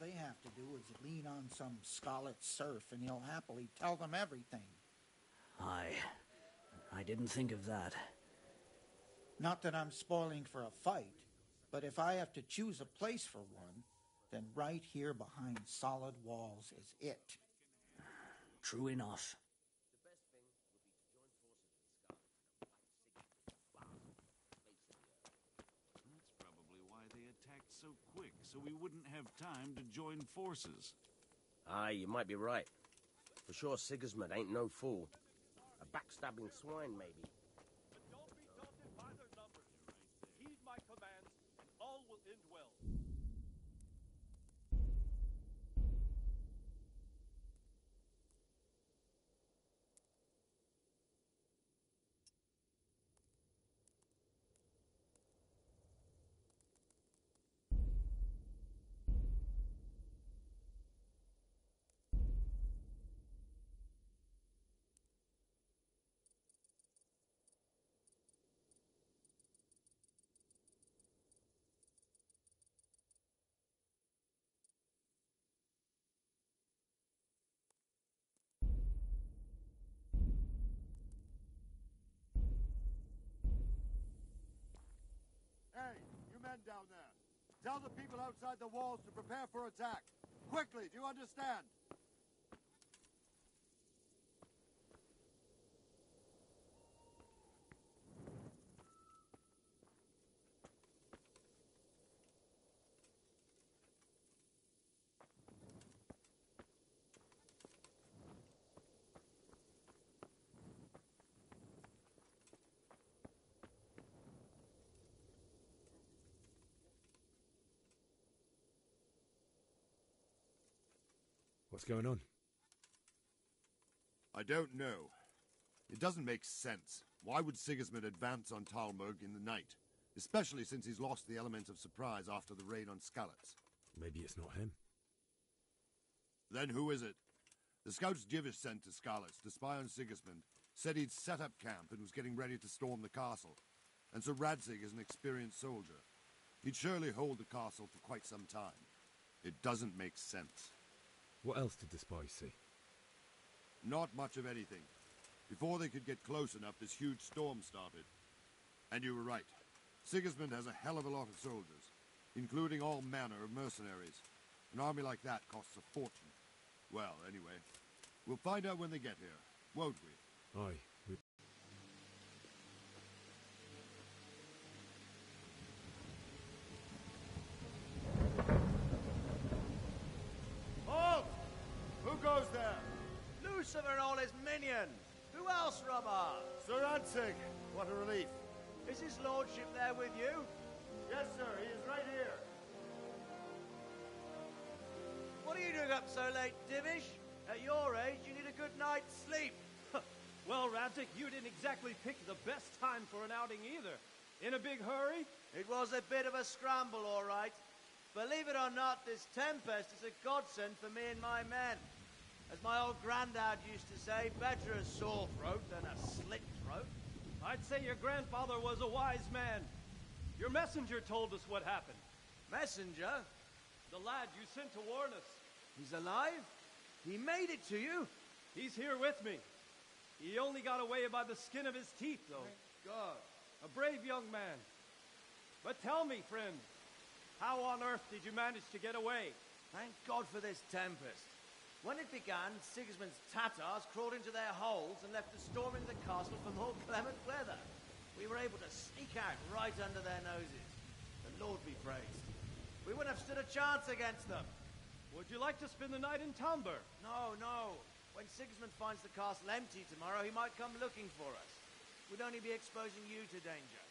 they have to do is lean on some Skalitz serf, and he'll happily tell them everything. I... I didn't think of that. Not that I'm spoiling for a fight, but if I have to choose a place for one, then right here behind solid walls is it. True enough. That's probably why they attacked so quick, so we wouldn't have time to join forces. Aye, you might be right. For sure Sigismund ain't no fool. A backstabbing swine, maybe. But don't be daunted by their numbers. Heed my commands, and all will end well. Hey, you men down there. Tell the people outside the walls to prepare for attack. Quickly, do you understand? What's going on? I don't know. It doesn't make sense. Why would Sigismund advance on Talmberg in the night? Especially since he's lost the element of surprise after the raid on Skalitz. Maybe it's not him. Then who is it? The scouts Divish sent to Skalitz to spy on Sigismund said he'd set up camp and was getting ready to storm the castle. And Sir Radzig is an experienced soldier. He'd surely hold the castle for quite some time. It doesn't make sense. What else did the spies see? Not much of anything. Before they could get close enough, this huge storm started. And you were right. Sigismund has a hell of a lot of soldiers, including all manner of mercenaries. An army like that costs a fortune. Well, anyway, we'll find out when they get here, won't we? Aye. We... Halt! Who goes there? Lucifer and all his minions. Who else, Rama? Sir Ansig. What a relief. Is his lordship there with you? Yes, sir. He is right here. What are you doing up so late, Divish? At your age, you need a good night's sleep. Well, Radzig, you didn't exactly pick the best time for an outing either. In a big hurry? It was a bit of a scramble, all right. Believe it or not, this tempest is a godsend for me and my men. As my old granddad used to say, better a sore throat than a slit throat. I'd say your grandfather was a wise man. Your messenger told us what happened. Messenger? The lad you sent to warn us. He's alive? He made it to you? He's here with me. He only got away by the skin of his teeth, though. God. A brave young man. But tell me, friend, how on earth did you manage to get away? Thank God for this tempest. When it began, Sigismund's Tatars crawled into their holes and left us storming the castle for more clement weather. We were able to sneak out right under their noses. The Lord be praised. We wouldn't have stood a chance against them. Would you like to spend the night in Talmberg? No, no. When Sigismund finds the castle empty tomorrow, he might come looking for us. We'd only be exposing you to danger.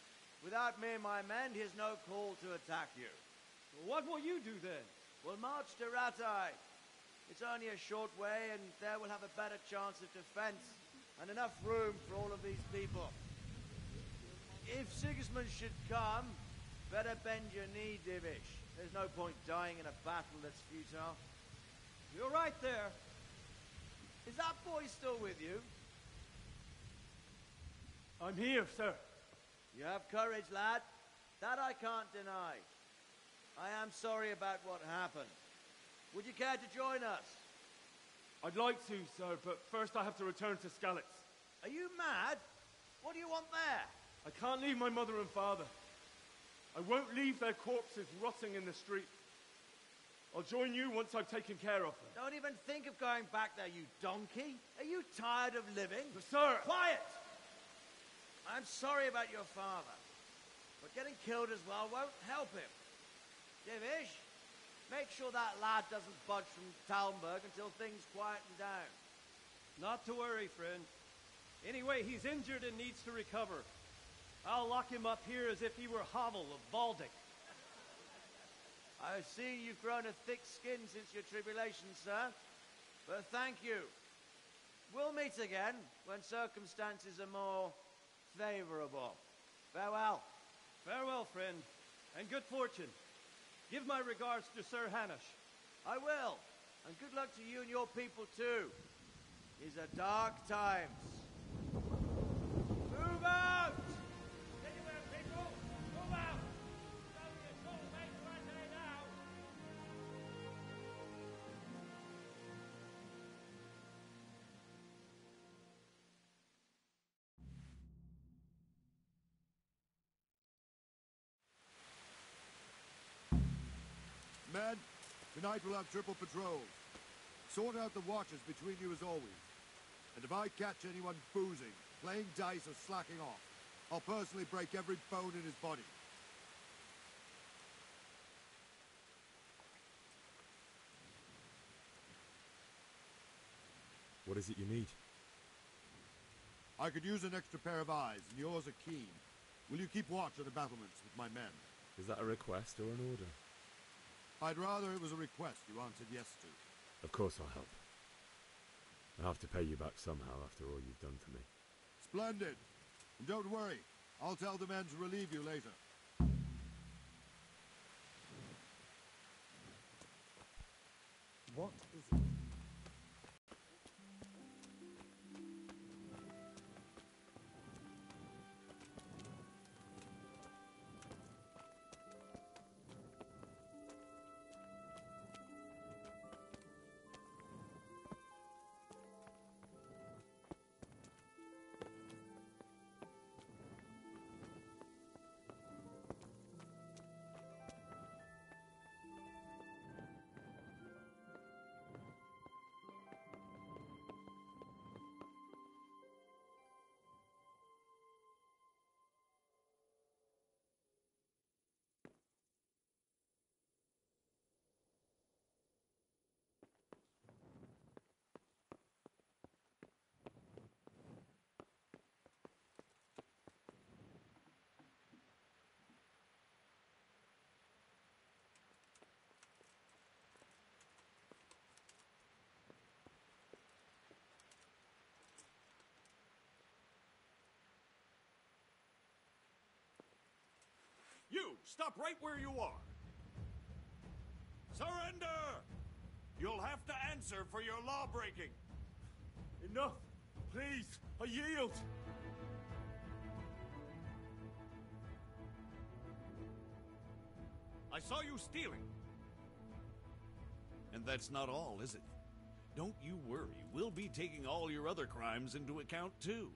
Without me and my men, he has no call to attack you. What will you do then? We'll march to Rattay. It's only a short way, and there we'll have a better chance of defense and enough room for all of these people. If Sigismund should come, better bend your knee, Divish. There's no point dying in a battle that's futile. You're right there. Is that boy still with you? I'm here, sir. You have courage, lad. That I can't deny. I am sorry about what happened. Would you care to join us? I'd like to, sir, but first I have to return to Skalitz. Are you mad? What do you want there? I can't leave my mother and father. I won't leave their corpses rotting in the street. I'll join you once I've taken care of them. Don't even think of going back there, you donkey. Are you tired of living? But, sir! Quiet! I'm sorry about your father, but getting killed as well won't help him. Divish, make sure that lad doesn't budge from Talmberg until things quieten down. Not to worry, friend. Anyway, he's injured and needs to recover. I'll lock him up here as if he were Havel of Baldic. I see you've grown a thick skin since your tribulation, sir. But thank you. We'll meet again when circumstances are more favorable. Farewell. Farewell, friend, and good fortune. Give my regards to Sir Hanush. I will. And good luck to you and your people, too. These are dark times. Move out! Men, tonight we'll have triple patrols. Sort out the watches between you as always. And if I catch anyone boozing, playing dice, or slacking off, I'll personally break every bone in his body. What is it you need? I could use an extra pair of eyes, and yours are keen. Will you keep watch on the battlements with my men? Is that a request or an order? I'd rather it was a request you answered yes to. Of course I'll help. I have to pay you back somehow after all you've done for me. Splendid. And don't worry, I'll tell the men to relieve you later. What is it? Stop right where you are. Surrender! You'll have to answer for your law breaking. Enough! Please, I yield! I saw you stealing. And that's not all, is it? Don't you worry, we'll be taking all your other crimes into account, too.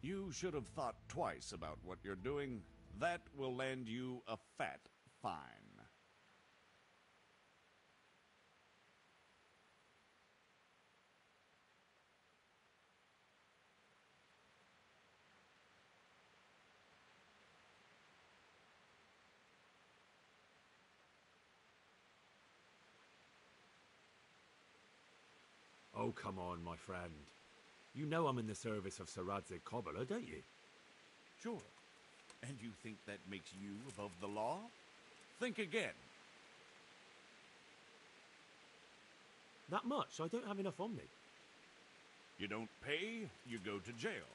You should have thought twice about what you're doing. That will land you a fat fine. Oh, come on, my friend. You know I'm in the service of Sir Radzig Kobyla, don't you? Sure. And you think that makes you above the law? Think again. That much? I don't have enough on me. You don't pay, you go to jail.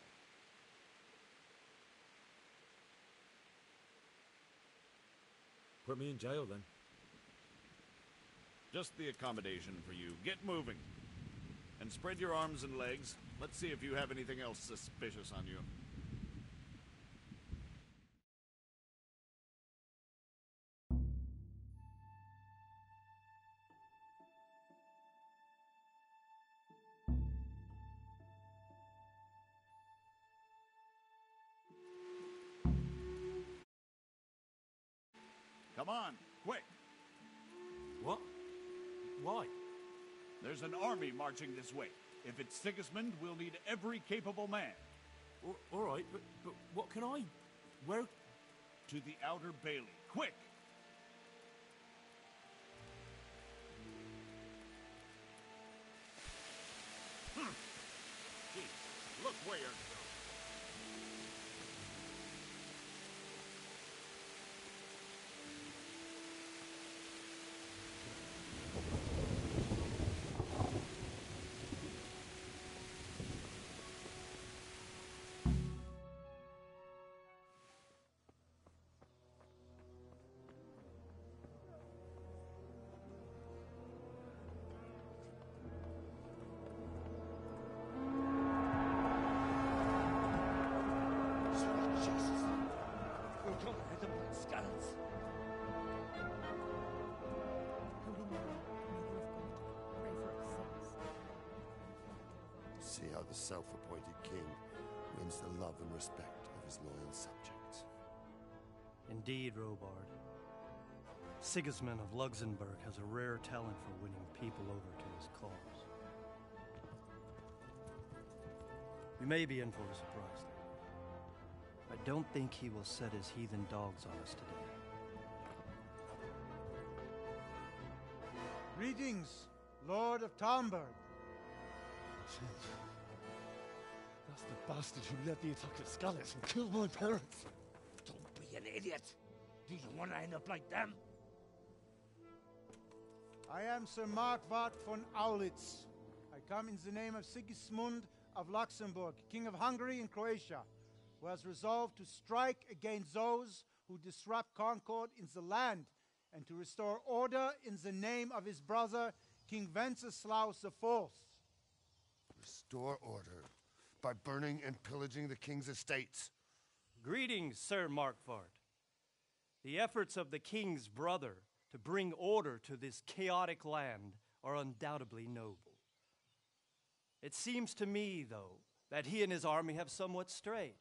Put me in jail then. Just the accommodation for you. Get moving. And spread your arms and legs. Let's see if you have anything else suspicious on you. Come on, quick. What? Why? There's an army marching this way. If it's Sigismund, we'll need every capable man. All, right, but, but what can I... Where... To the outer bailey. Quick! Jesus. See how the self-appointed king wins the love and respect of his loyal subjects. Indeed, Robard. Sigismund of Luxembourg has a rare talent for winning people over to his cause. You may be in for a surprise, don't think he will set his heathen dogs on us today. Greetings, Lord of Talmberg. That's the bastard who led the attack at Skalitz and killed my parents. Don't be an idiot. Do you want to end up like them? I am Sir Markvart von Aulitz. I come in the name of Sigismund of Luxembourg, King of Hungary and Croatia, who has resolved to strike against those who disrupt concord in the land and to restore order in the name of his brother, King Wenceslaus IV. Restore order by burning and pillaging the king's estates. Greetings, Sir Markvart. The efforts of the king's brother to bring order to this chaotic land are undoubtedly noble. It seems to me, though, that he and his army have somewhat strayed.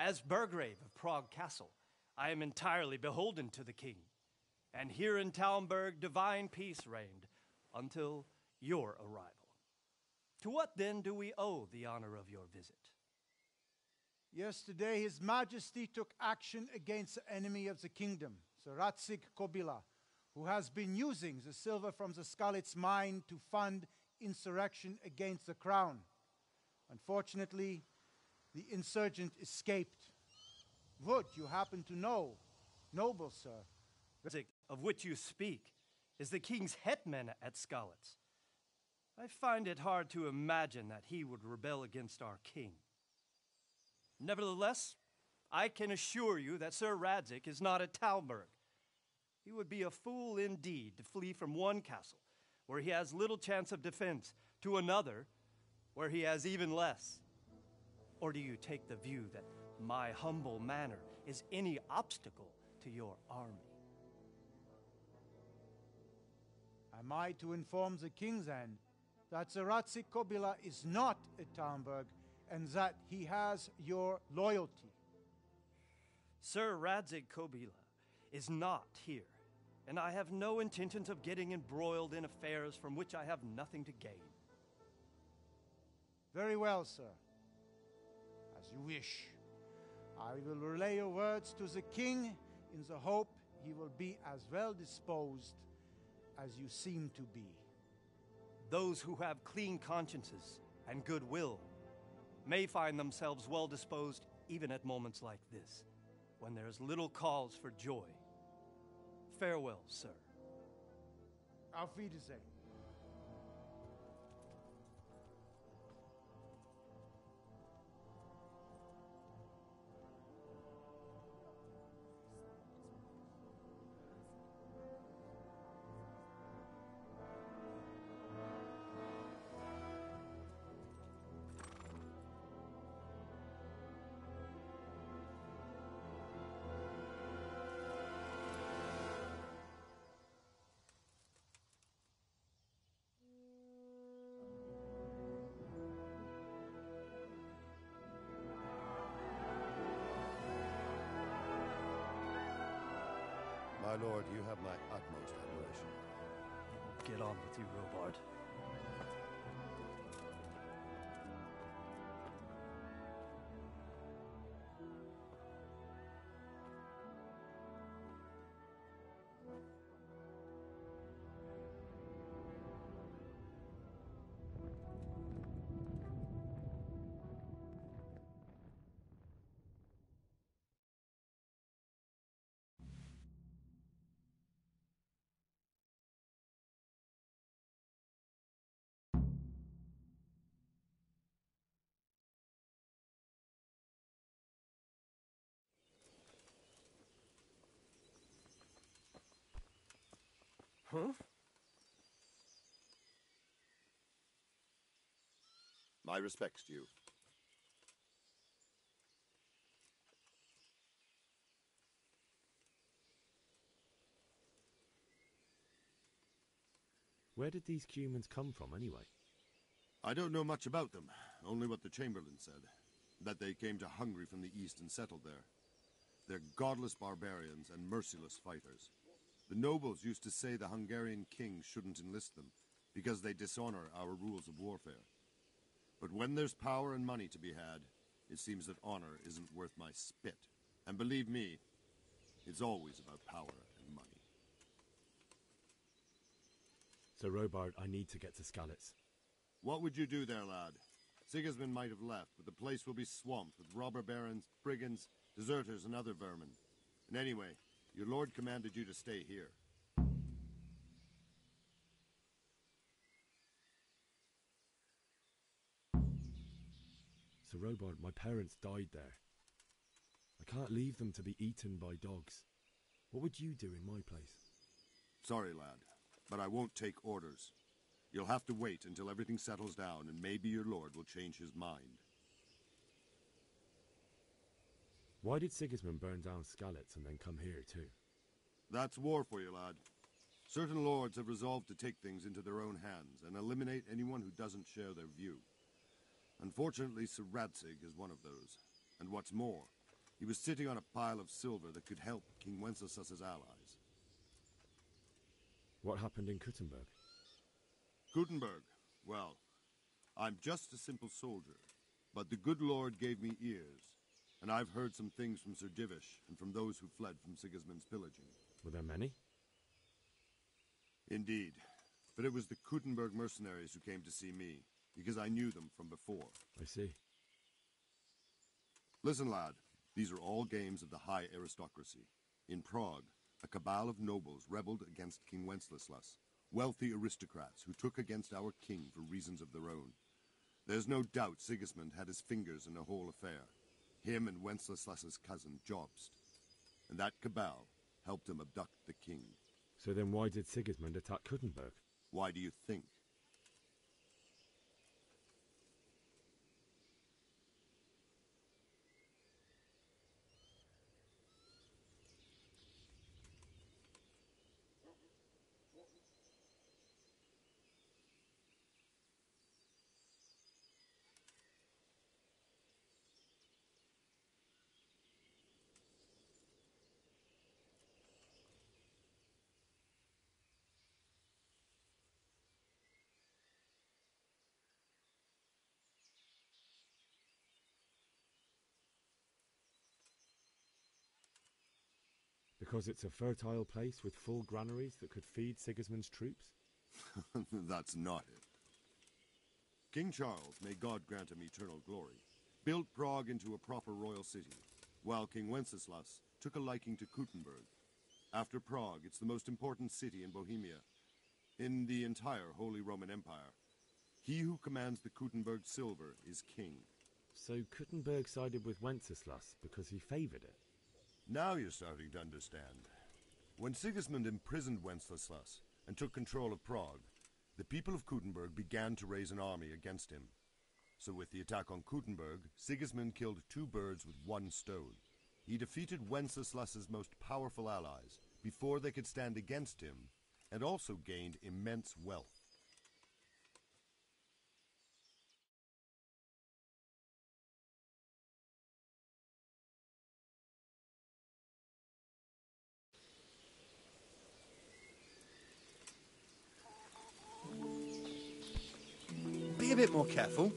As Burgrave of Prague Castle, I am entirely beholden to the king, and here in Talmberg divine peace reigned until your arrival. To what then do we owe the honor of your visit? Yesterday, His Majesty took action against the enemy of the kingdom, Sir Radzig Kobyla, who has been using the silver from the Skalitz mine to fund insurrection against the crown. Unfortunately, the insurgent escaped. Would you happen to know, noble sir, of which you speak is the king's hetman at Skalitz. I find it hard to imagine that he would rebel against our king. Nevertheless, I can assure you that Sir Radzig is not at Talmberg. He would be a fool indeed to flee from one castle, where he has little chance of defense, to another, where he has even less. Or do you take the view that my humble manner is any obstacle to your army? Am I to inform the king then that Sir Radzig Kobyla is not at Talmberg and that he has your loyalty? Sir Radzig Kobyla is not here, and I have no intentions of getting embroiled in affairs from which I have nothing to gain. Very well, sir. You wish. I will relay your words to the king in the hope he will be as well disposed as you seem to be. Those who have clean consciences and goodwill may find themselves well disposed even at moments like this, when there is little cause for joy. Farewell, sir. Auf Wiedersehen. My lord, you have my utmost admiration. Get on with you, Robard. Huh? My respects to you. Where did these Cumans come from, anyway? I don't know much about them, only what the Chamberlain said. That they came to Hungary from the east and settled there. They're godless barbarians and merciless fighters. The nobles used to say the Hungarian king shouldn't enlist them, because they dishonor our rules of warfare. But when there's power and money to be had, it seems that honor isn't worth my spit. And believe me, it's always about power and money. Sir Robard, I need to get to Skalitz. What would you do there, lad? Sigismund might have left, but the place will be swamped with robber barons, brigands, deserters, and other vermin. And anyway, your lord commanded you to stay here. Sir Robard, my parents died there. I can't leave them to be eaten by dogs. What would you do in my place? Sorry, lad, but I won't take orders. You'll have to wait until everything settles down, and maybe your lord will change his mind. Why did Sigismund burn down Skalitz and then come here, too? That's war for you, lad. Certain lords have resolved to take things into their own hands and eliminate anyone who doesn't share their view. Unfortunately, Sir Radzig is one of those. And what's more, he was sitting on a pile of silver that could help King Wenceslas's allies. What happened in Kuttenberg? Kuttenberg, well, I'm just a simple soldier, but the good Lord gave me ears, and I've heard some things from Sir Divish and from those who fled from Sigismund's pillaging. Were there many? Indeed, but it was the Kuttenberg mercenaries who came to see me, because I knew them from before. I see. Listen, lad, these are all games of the high aristocracy. In Prague, a cabal of nobles rebelled against King Wenceslas, wealthy aristocrats who took against our king for reasons of their own. There's no doubt Sigismund had his fingers in the whole affair. Him and Wenceslas's cousin, Jobst. And that cabal helped him abduct the king. So then why did Sigismund attack Kuttenberg? Why do you think? Because it's a fertile place with full granaries that could feed Sigismund's troops? That's not it. King Charles, may God grant him eternal glory, built Prague into a proper royal city, while King Wenceslas took a liking to Kuttenberg. After Prague, it's the most important city in Bohemia, in the entire Holy Roman Empire. He who commands the Kuttenberg silver is king. So Kuttenberg sided with Wenceslas because he favored it? Now you're starting to understand. When Sigismund imprisoned Wenceslas and took control of Prague, the people of Kuttenberg began to raise an army against him. So with the attack on Kuttenberg, Sigismund killed two birds with one stone. He defeated Wenceslas's most powerful allies before they could stand against him, and also gained immense wealth. Careful.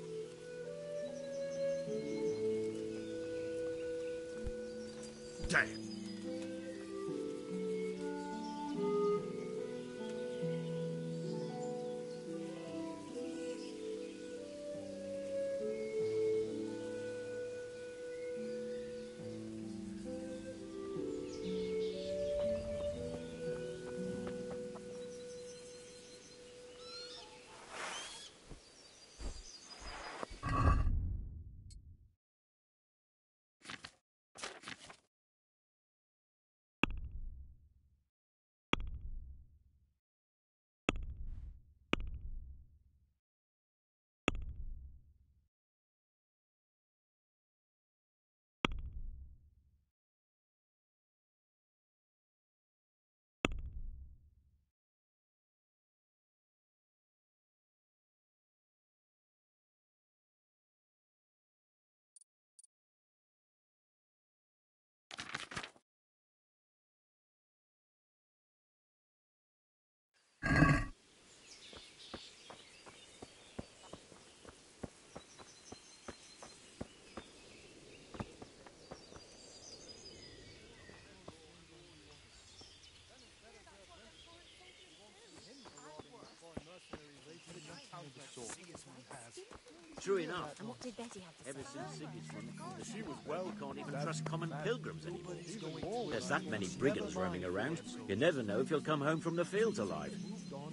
True enough. And what did Betty have to Ever say? since oh, Sigismund, the she was well can't even trust common pilgrims anymore. There's that many brigands roaming around. You never know if you'll come home from the fields alive.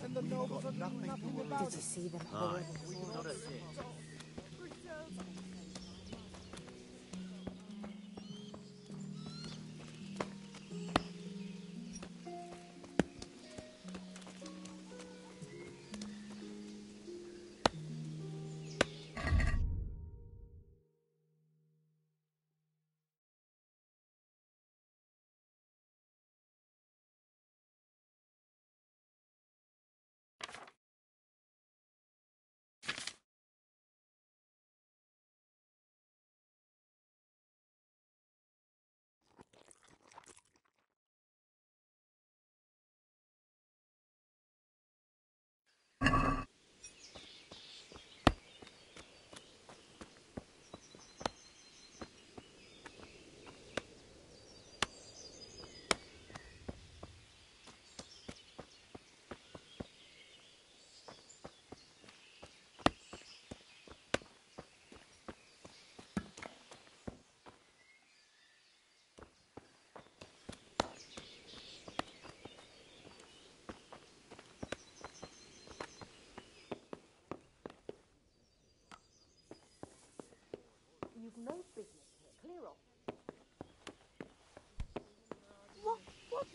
And the nobles are nothing about Did you see them Aye, not a thing.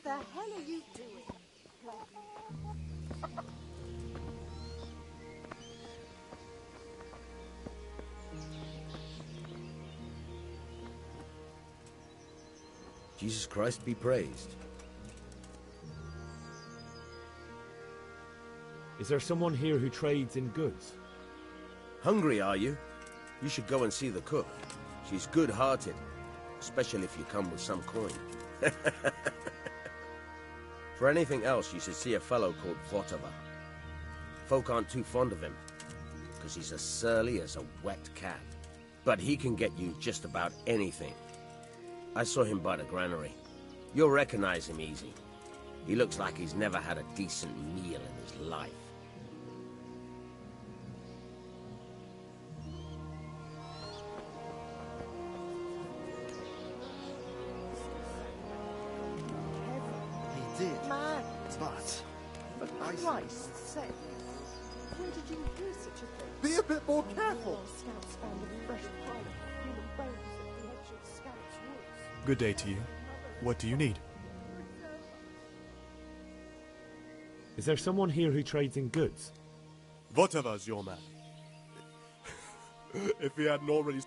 What, what the hell are you doing? Jesus Christ be praised. Is there someone here who trades in goods? Hungry, are you? You should go and see the cook. She's good-hearted, especially if you come with some coin. For anything else, you should see a fellow called Votava. Folk aren't too fond of him, because he's as surly as a wet cat. But he can get you just about anything. I saw him by the granary. You'll recognize him easy. He looks like he's never had a decent meal in his life. Good day to you. What do you need? Is there someone here who trades in goods? Votava's your man. if he hadn't already. To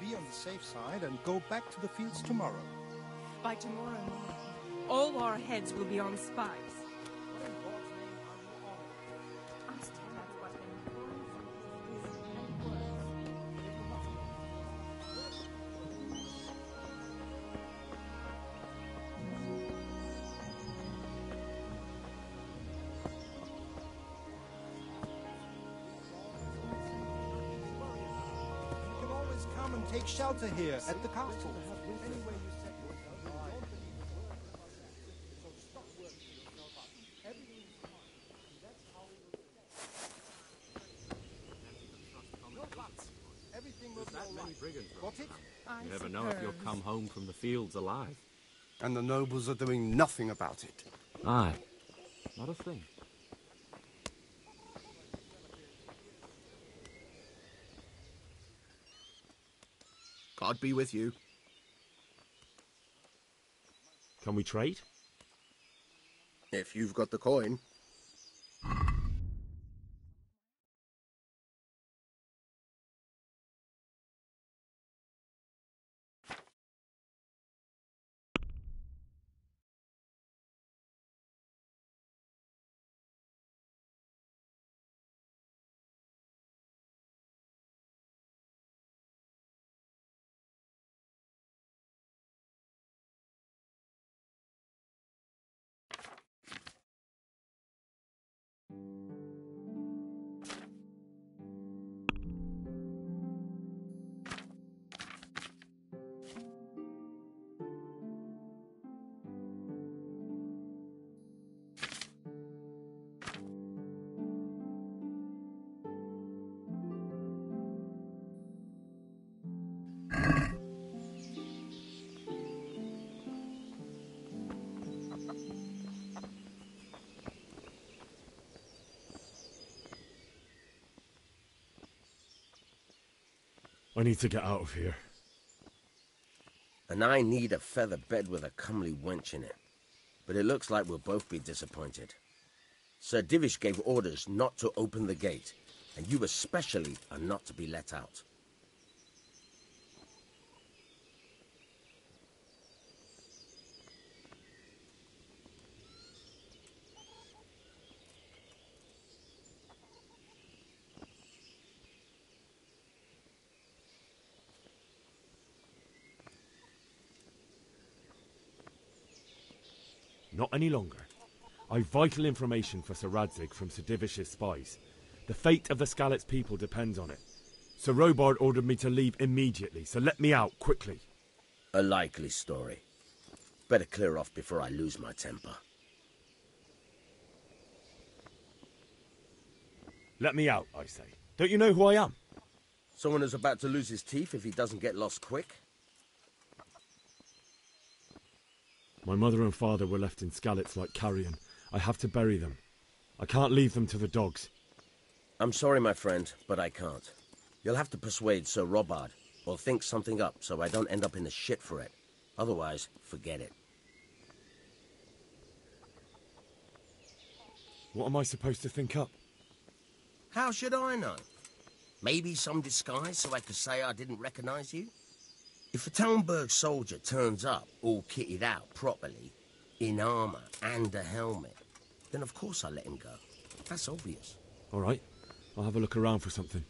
be on the safe side and go back to the fields tomorrow. By tomorrow morning, all our heads will be on spikes. Shelter here at the castle. You never know if you'll come home from the fields alive. And the nobles are doing nothing about it. Aye. Not a thing. God be with you. Can we trade? If you've got the coin. I need to get out of here. And I need a feather bed with a comely wench in it. But it looks like we'll both be disappointed. Sir Divish gave orders not to open the gate, and you especially are not to be let out. Any longer. I've vital information for Sir Radzig from Sir Divish's spies. The fate of the Skalitz people depends on it. Sir Robard ordered me to leave immediately, so let me out quickly. A likely story. Better clear off before I lose my temper. Let me out, I say. Don't you know who I am? Someone who's about to lose his teeth if he doesn't get lost quick? My mother and father were left in Skalitz like carrion. I have to bury them. I can't leave them to the dogs. I'm sorry, my friend, but I can't. You'll have to persuade Sir Robard, or think something up so I don't end up in the shit for it. Otherwise, forget it. What am I supposed to think up? How should I know? Maybe some disguise so I could say I didn't recognize you? If a Talmberg soldier turns up all kitted out properly, in armor and a helmet, then of course I let him go. That's obvious. All right. I'll have a look around for something.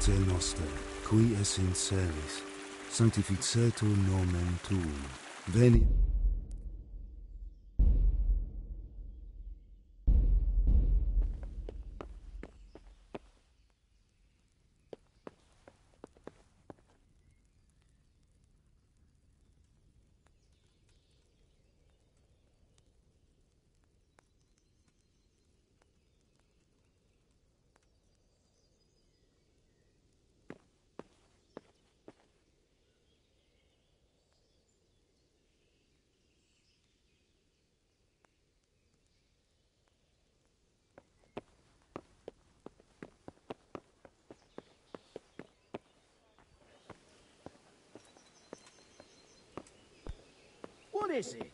Pace nostra, qui es in seris, sanctificetur nomen Tuum, veni What is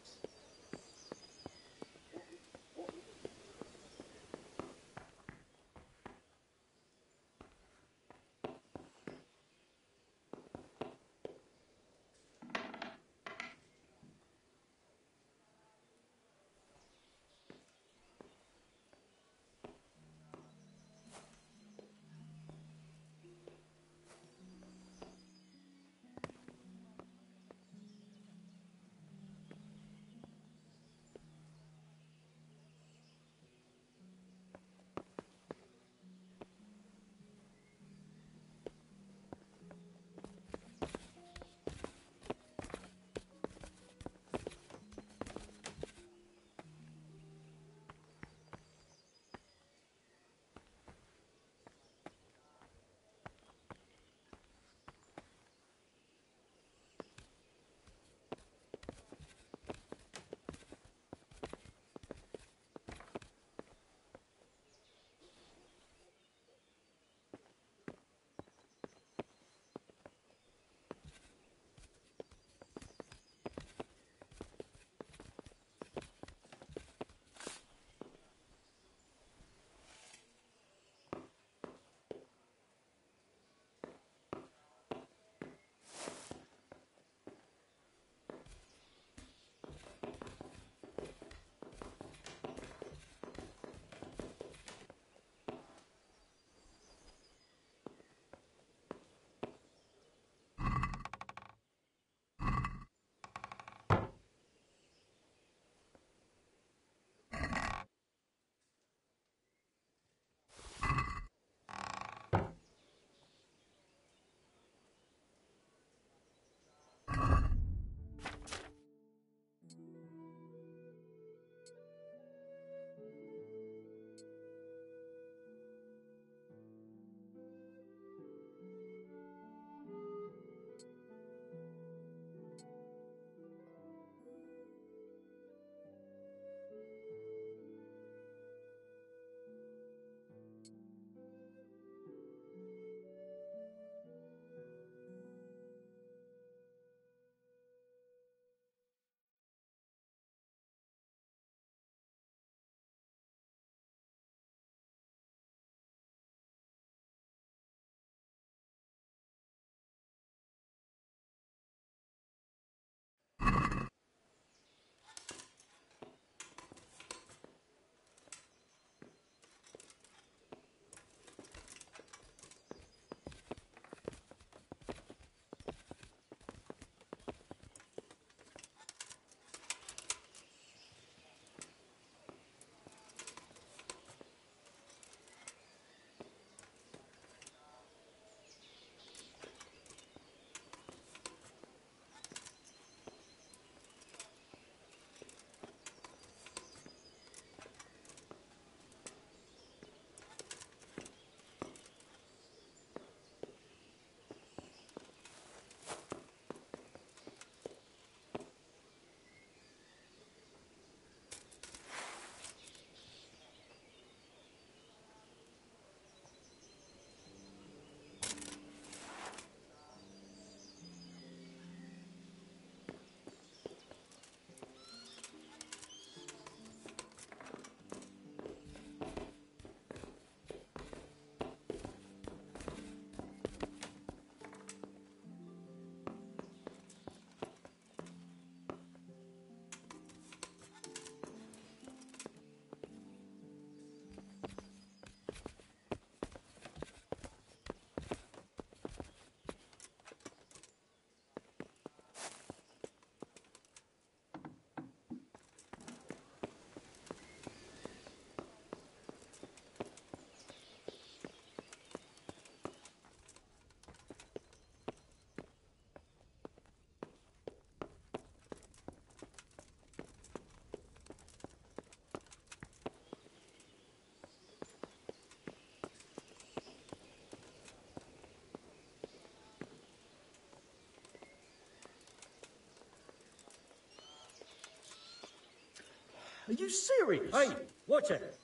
Are you serious? Hey, watch it.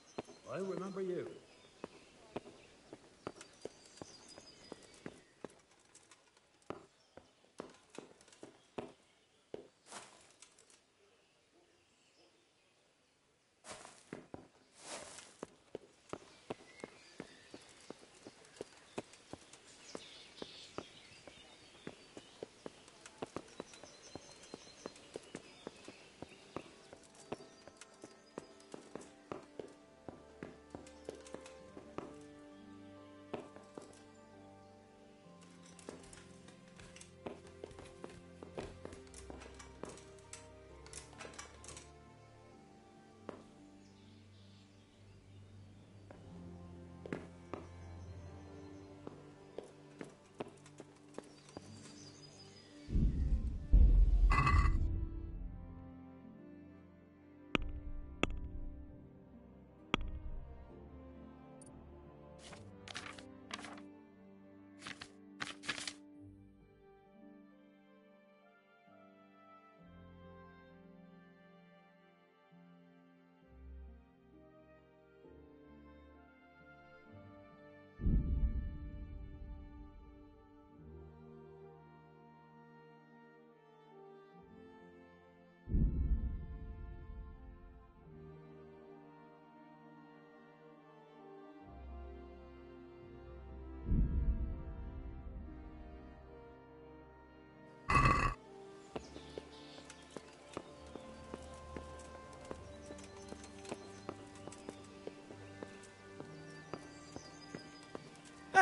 I remember you.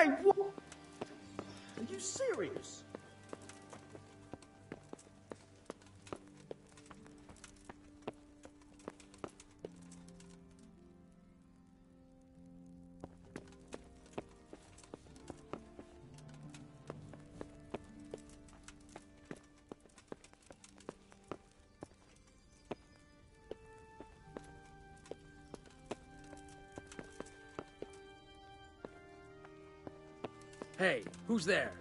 Hey, what? Are you serious? Hey, who's there?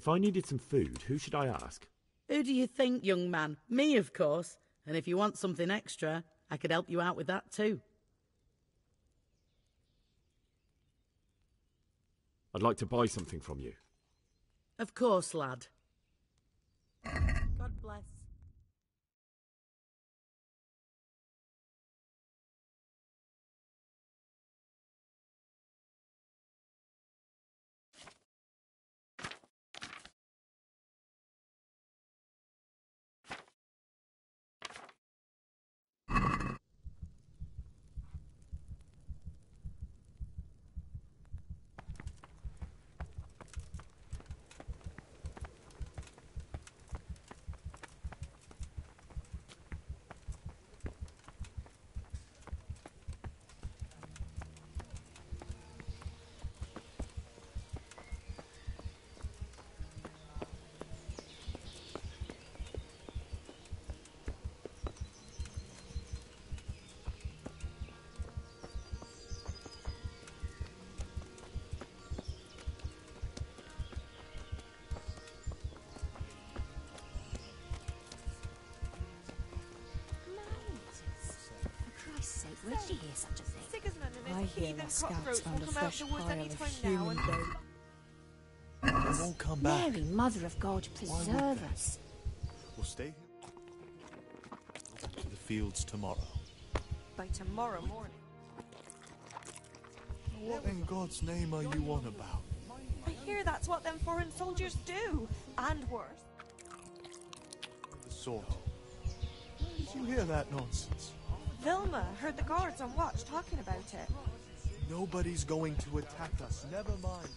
If I needed some food, who should I ask? Who do you think, young man? Me, of course. And if you want something extra, I could help you out with that too. I'd like to buy something from you. Of course, lad. I hear heathen the scouts found a fresh pile of time human and... bone. They won't come back. Mary, Mother of God, Why preserve us. We'll stay here. Go back to the fields tomorrow. By tomorrow morning. What in God's name are you on about? I hear that's what them foreign soldiers do. And worse. The sword. Where did you hear that nonsense? Vilma heard the guards on watch talking about it. Nobody's going to attack us. Never mind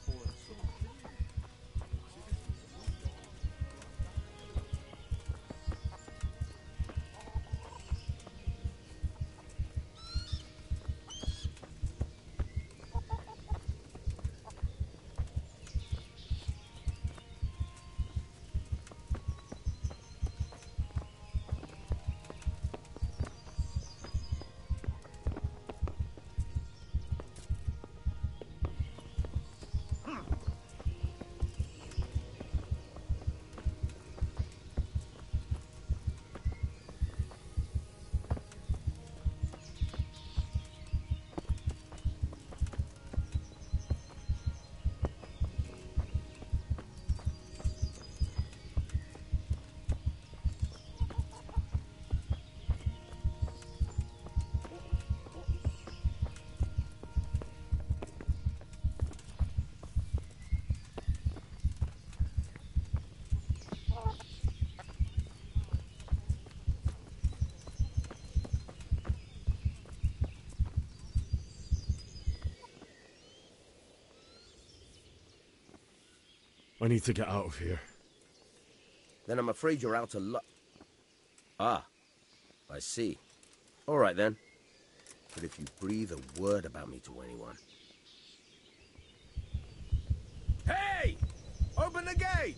I need to get out of here. Then I'm afraid you're out of luck. Ah, I see. All right then. But if you breathe a word about me to anyone. Hey! Open the gate!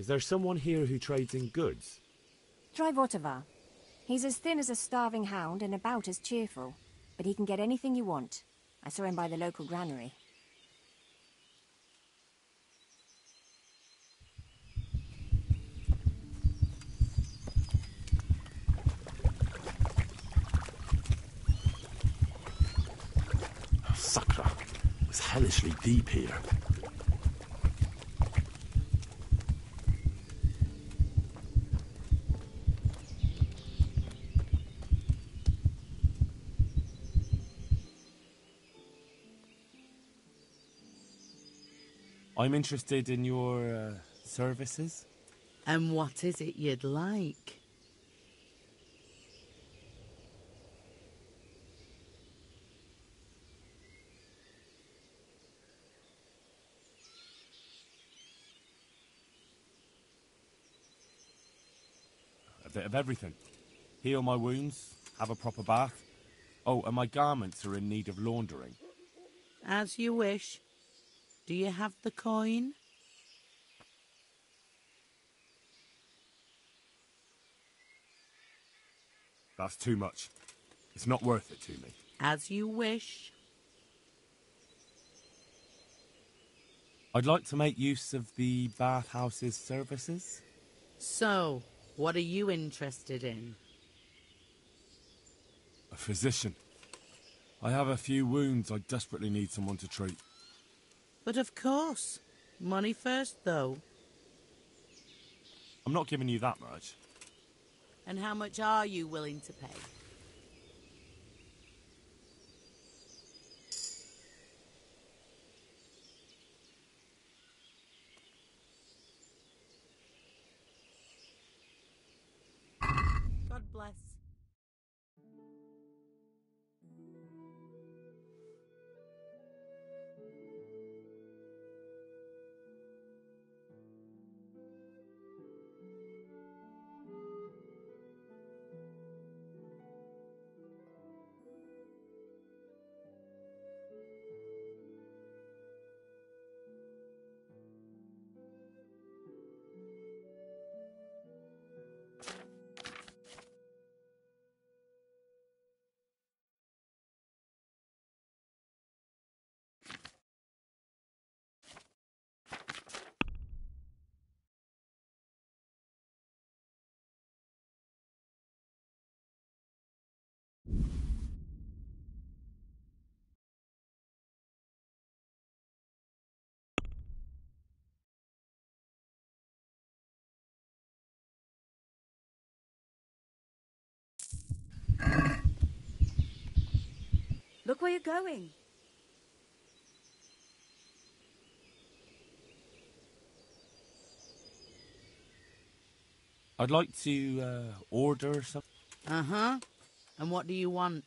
Is there someone here who trades in goods? Try Votava. He's as thin as a starving hound and about as cheerful, but he can get anything you want. I saw him by the local granary. Oh, Sakra. It's hellishly deep here. I'm interested in your uh, services. And what is it you'd like? A bit of everything. Heal my wounds, have a proper bath. Oh, and my garments are in need of laundering. As you wish. Do you have the coin? That's too much. It's not worth it to me. As you wish. I'd like to make use of the bathhouse's services. So, what are you interested in? A physician. I have a few wounds I desperately need someone to treat. But of course. Money first, though. I'm not giving you that much. And how much are you willing to pay? Look where you're going. I'd like to uh, order something. Uh huh. And what do you want?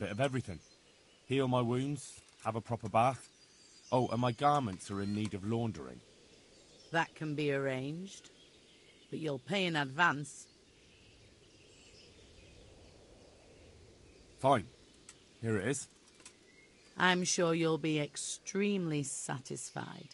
Bit of everything. Heal my wounds, have a proper bath. Oh, and my garments are in need of laundering. That can be arranged. But you'll pay in advance. Fine. Here it is. I'm sure you'll be extremely satisfied.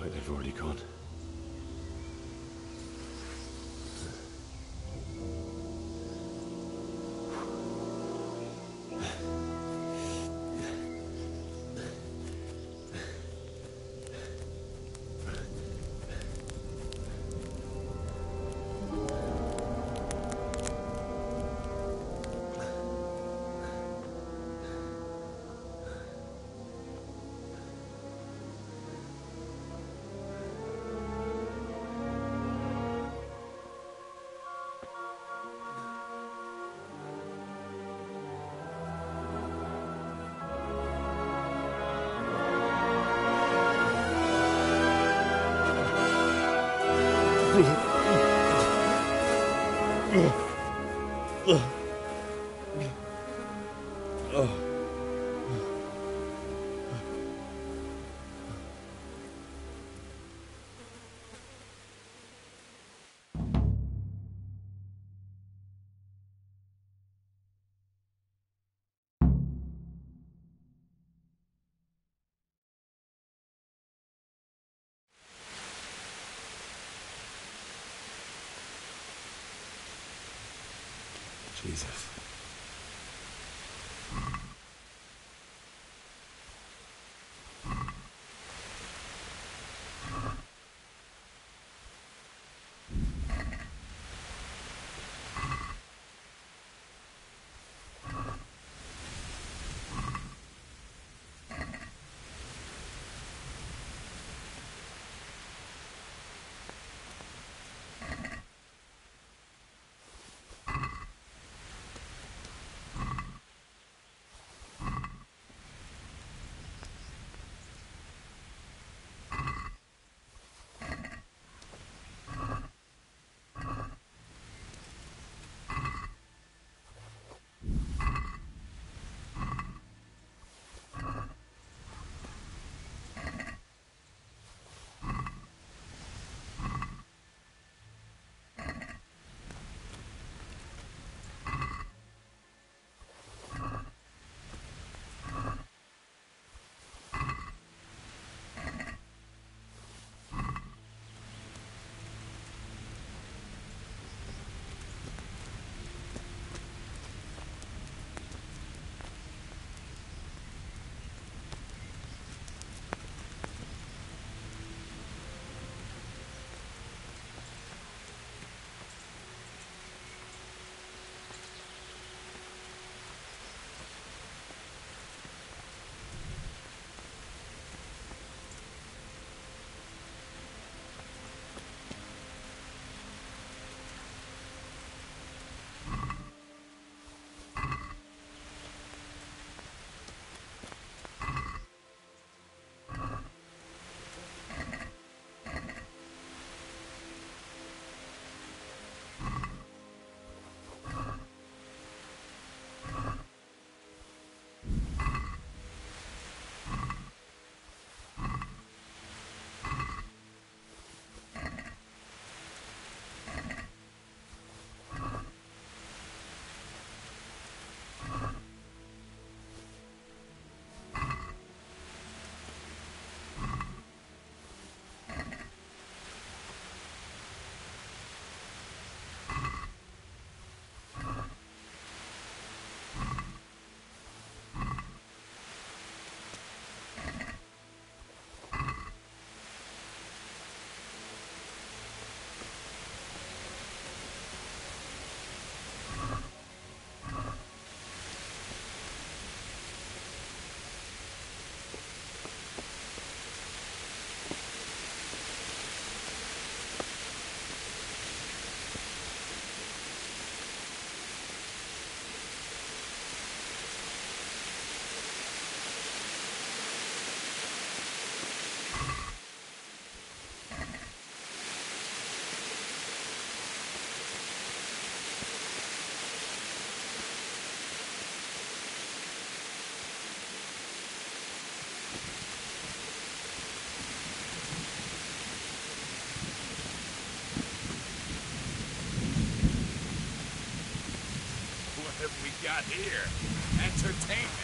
Like they've already gone. Jesus. Here? Entertainment.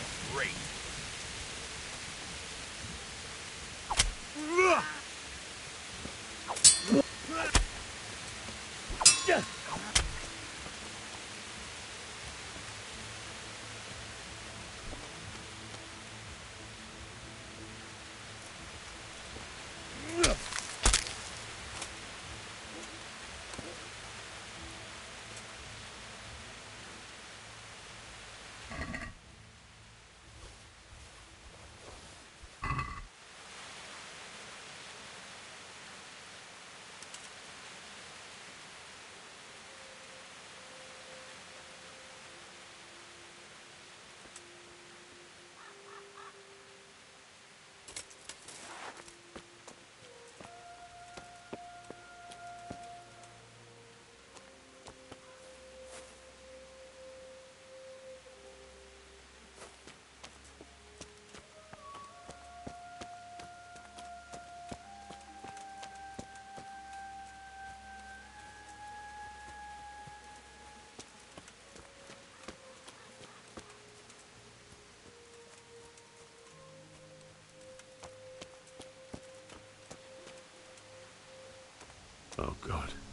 Oh, God.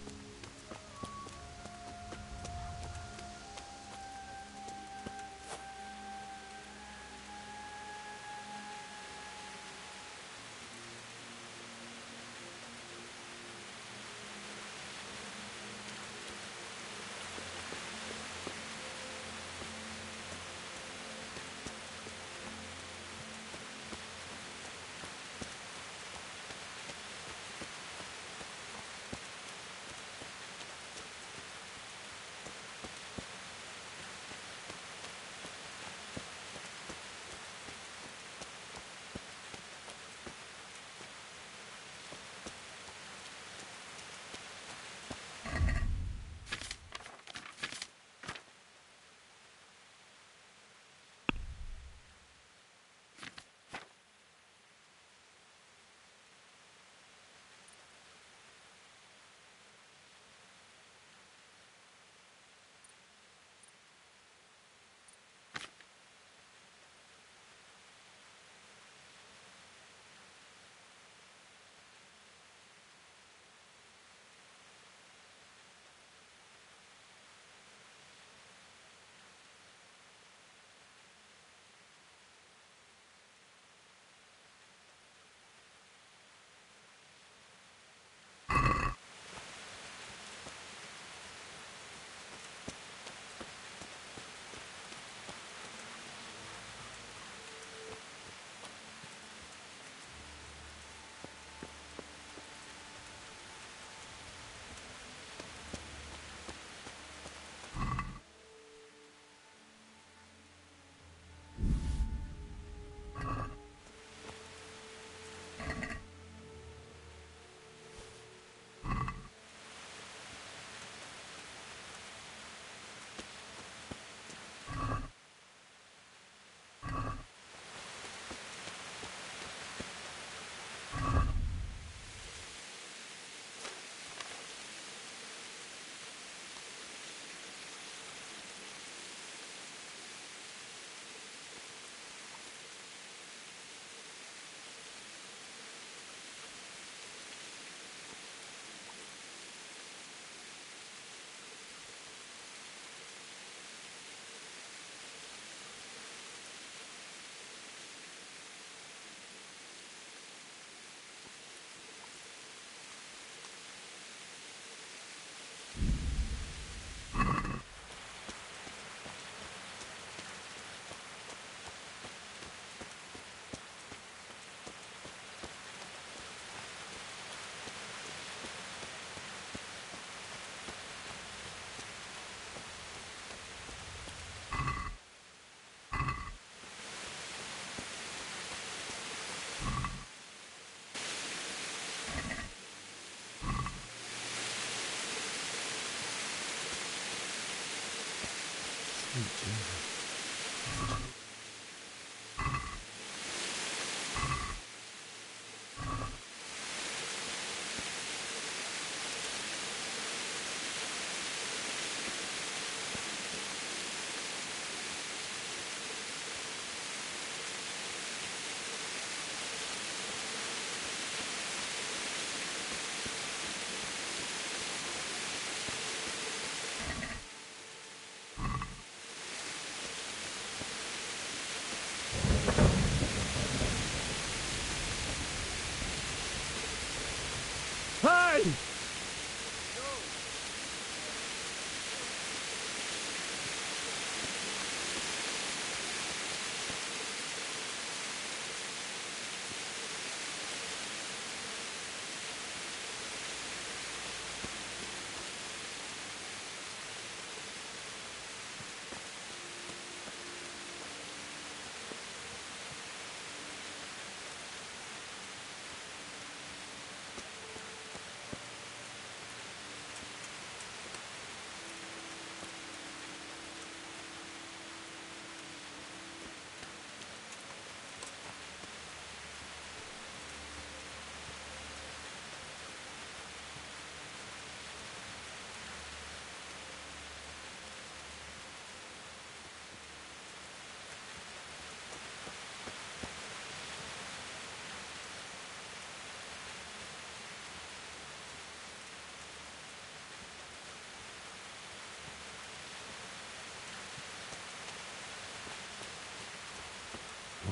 Hey!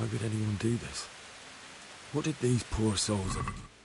Why would anyone do this? What did these poor souls ever do?